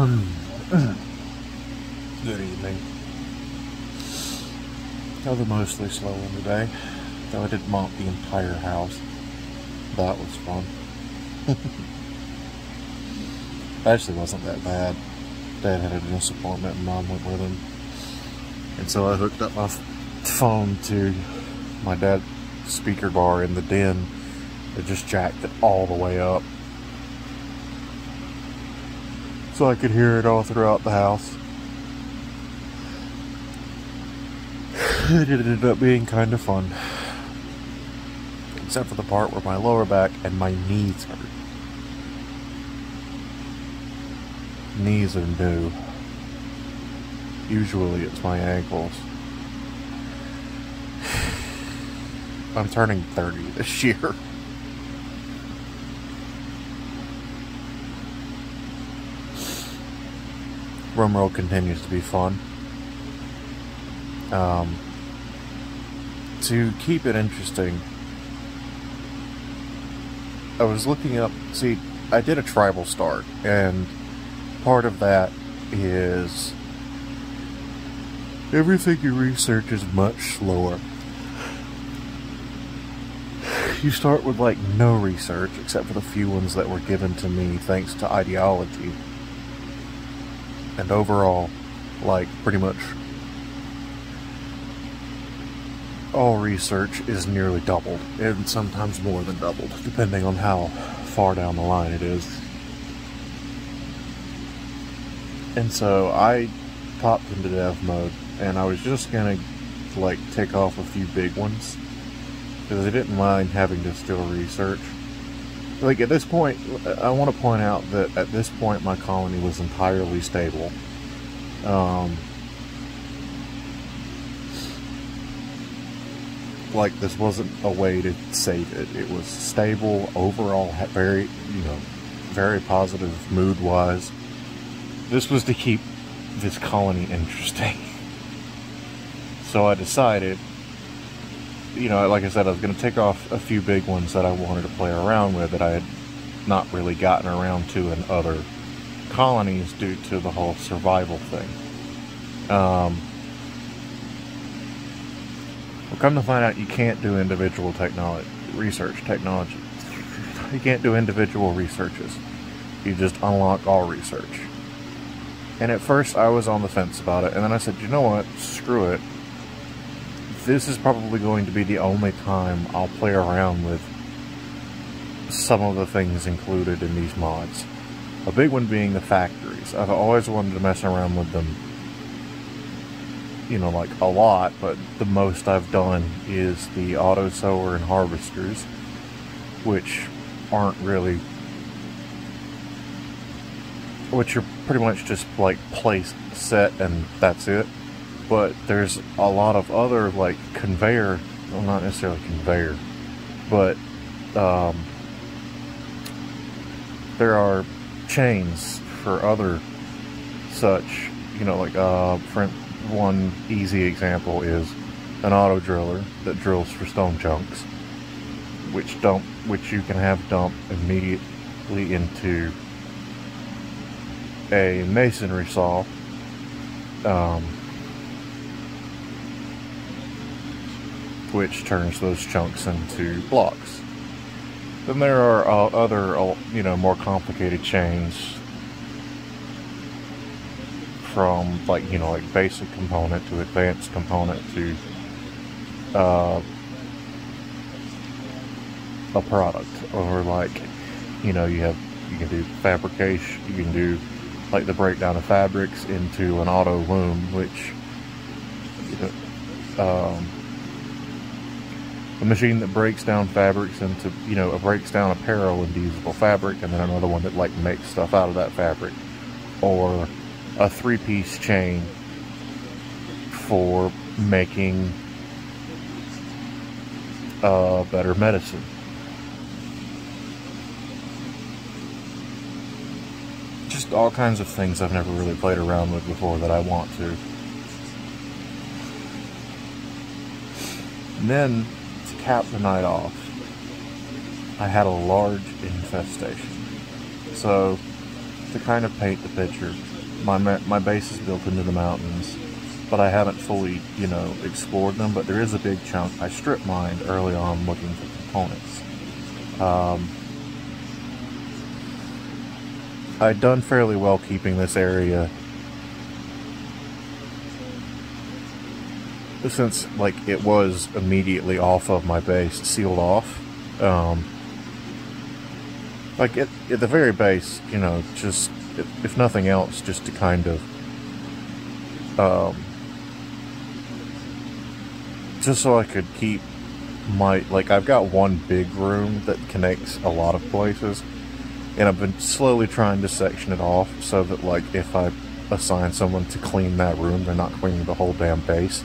Um, Good evening. Another mostly slow one today, though I did mop the entire house. That was fun. Actually wasn't that bad. Dad had a dentist appointment and mom went with him. And so I hooked up my phone to my dad's speaker bar in the den. It just jacked it all the way up. So I could hear it all throughout the house. It ended up being kind of fun. Except for the part where my lower back and my knees hurt. Knees are new. Usually it's my ankles. I'm turning 30 this year. RimWorld continues to be fun. Um, to keep it interesting, I was looking up. See, I did a tribal start, and part of that is everything you research is much slower. You start with like no research, except for the few ones that were given to me thanks to ideology. And overall, like pretty much all research is nearly doubled, and sometimes more than doubled, depending on how far down the line it is. And so I popped into dev mode, and I was just gonna like take off a few big ones because I didn't mind having to still research. Like at this point, I want to point out that at this point my colony was entirely stable. Um, like this wasn't a way to save it. It was stable overall, very you know, very positive mood wise. This was to keep this colony interesting. So I decided, you know, like I said, I was going to take off a few big ones that I wanted to play around with that I had not really gotten around to in other colonies due to the whole survival thing. Um, well, come to find out, you can't do individual technology research technology. You can't do individual researches. You just unlock all research. And at first, I was on the fence about it, and then I said, you know what? Screw it. This is probably going to be the only time I'll play around with some of the things included in these mods. A big one being the factories. I've always wanted to mess around with them, you know, like a lot, but the most I've done is the auto sower and harvesters, which aren't really which are pretty much just like place set and that's it. But there's a lot of other like conveyor, well not necessarily conveyor, but um, there are chains for other such, you know, like uh, one easy example is an auto driller that drills for stone chunks, which dump, which you can have dump immediately into a masonry saw. Um, which turns those chunks into blocks. Then there are uh, other, uh, you know, more complicated chains from like, you know, like basic component to advanced component to uh, a product or like, you know, you have, you can do fabrication, you can do like the breakdown of fabrics into an auto loom, which you um, a machine that breaks down fabrics into you know it breaks down apparel into usable fabric, and then another one that like makes stuff out of that fabric, or a three-piece chain for making uh, better medicine. just all kinds of things I've never really played around with before that I want to. And then, cap the night off, I had a large infestation. So, to kind of paint the picture, my my base is built into the mountains, but I haven't fully, you know, explored them. But there is a big chunk. I strip mined early on looking for components. Um, I'd done fairly well keeping this area since like it was immediately off of my base sealed off um, like at, at the very base you know just if nothing else just to kind of um, just so I could keep my like I've got one big room that connects a lot of places and I've been slowly trying to section it off so that like if I assign someone to clean that room they're not cleaning the whole damn base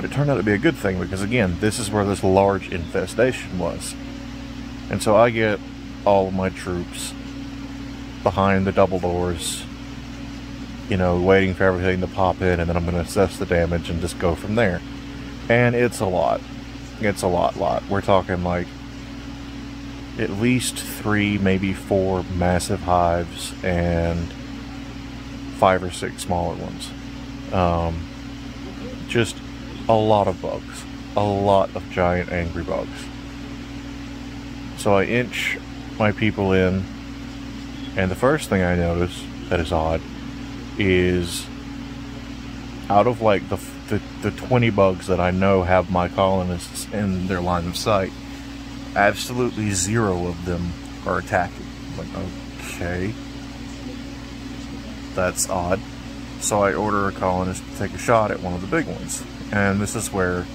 but it turned out to be a good thing because again this is where this large infestation was. And so I get all of my troops behind the double doors you know waiting for everything to pop in and then I'm going to assess the damage and just go from there. And it's a lot. It's a lot lot. We're talking like at least three maybe four massive hives and five or six smaller ones. Um, just a lot of bugs. A lot of giant angry bugs. So I inch my people in, and the first thing I notice that is odd is out of like the, the, the 20 bugs that I know have my colonists in their line of sight, absolutely zero of them are attacking. I'm like, okay. That's odd. So I order a colonist to take a shot at one of the big ones. And this is where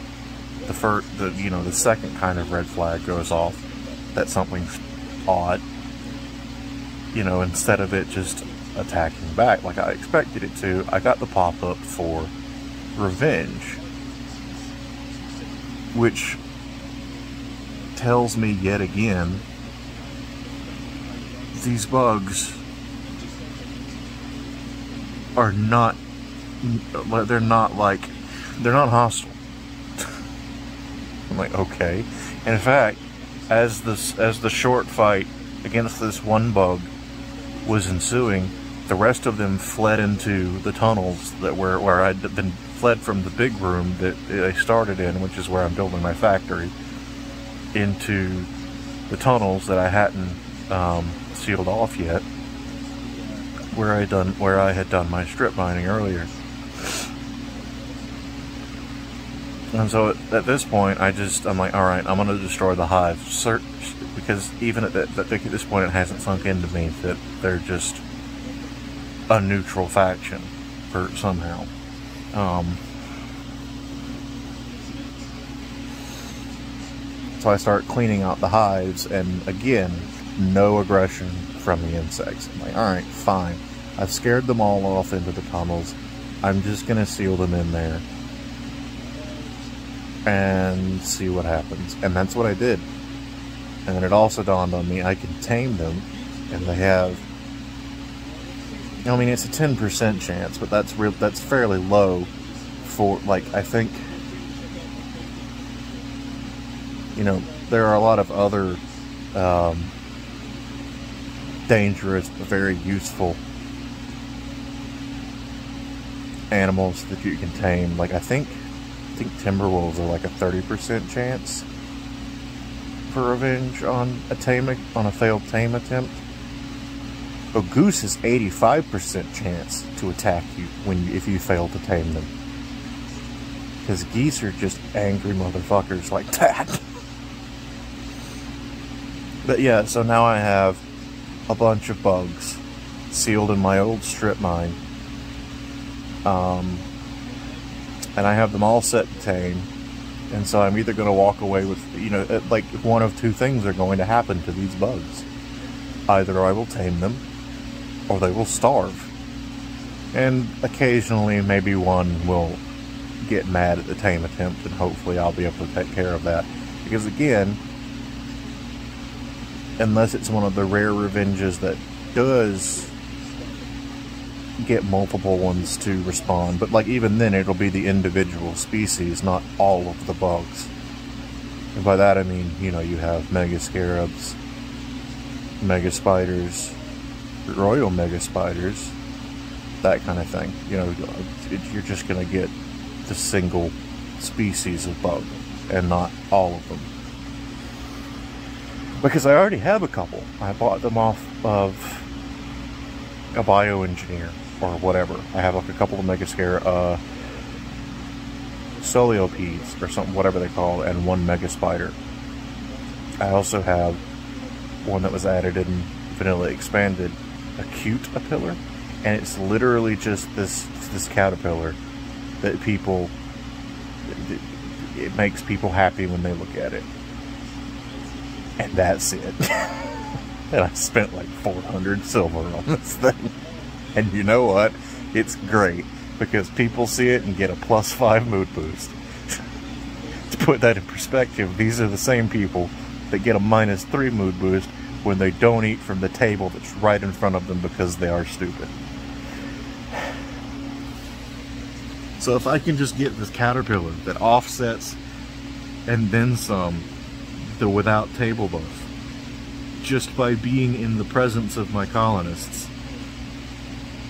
the first, the you know, the second kind of red flag goes off that something's odd. You know, instead of it just attacking back like I expected it to, I got the pop up for revenge, which tells me yet again these bugs are not they're not like they're not hostile. I'm like, okay. And in fact, as this as the short fight against this one bug was ensuing, the rest of them fled into the tunnels that were where I'd been fled from the big room that I started in, which is where I'm building my factory, into the tunnels that I hadn't um, sealed off yet, where I done where I had done my strip mining earlier. And so at this point, I just, I'm like, all right, I'm going to destroy the hive. Search, because even at, at this point, it hasn't sunk into me that they're just a neutral faction for somehow. Um, so I start cleaning out the hives, and again, no aggression from the insects. I'm like, all right, fine. I've scared them all off into the tunnels. I'm just going to seal them in there and see what happens. And that's what I did. And then it also dawned on me I can tame them, and they have. I mean, it's a ten percent chance, but that's real. That's fairly low for like I think. You know, there are a lot of other um, dangerous but very useful animals that you can tame. Like I think think Timberwolves are like a 30% chance for revenge on a tame on a failed tame attempt. A goose is 85% chance to attack you when if you fail to tame them. Because geese are just angry motherfuckers like that. but yeah, so now I have a bunch of bugs sealed in my old strip mine. Um, and I have them all set to tame. And so I'm either going to walk away with, you know, like one of two things are going to happen to these bugs. Either I will tame them, or they will starve. And occasionally, maybe one will get mad at the tame attempt, and hopefully I'll be able to take care of that. Because again, unless it's one of the rare revenges that does get multiple ones to respond, but like even then it'll be the individual species, not all of the bugs. And by that I mean, you know, you have mega scarabs, mega spiders, royal mega spiders, that kind of thing. You know, you're just going to get the single species of bug and not all of them. Because I already have a couple. I bought them off of a bioengineer or whatever. I have like a couple of Megascare uh, Soliopedes or something, whatever they call and one Mega Spider. I also have one that was added in Vanilla Expanded, Acute Apillar, and it's literally just this this caterpillar that people it makes people happy when they look at it. And that's it. and I spent like 400 silver on this thing. And you know what? It's great because people see it and get a plus five mood boost. to put that in perspective, these are the same people that get a minus three mood boost when they don't eat from the table that's right in front of them because they are stupid. So if I can just get this caterpillar that offsets and then some the without table buff just by being in the presence of my colonists.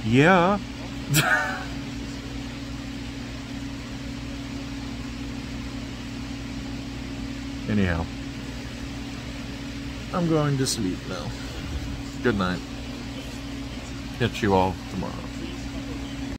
Yeah. Anyhow, I'm going to sleep now. Good night. Catch you all tomorrow.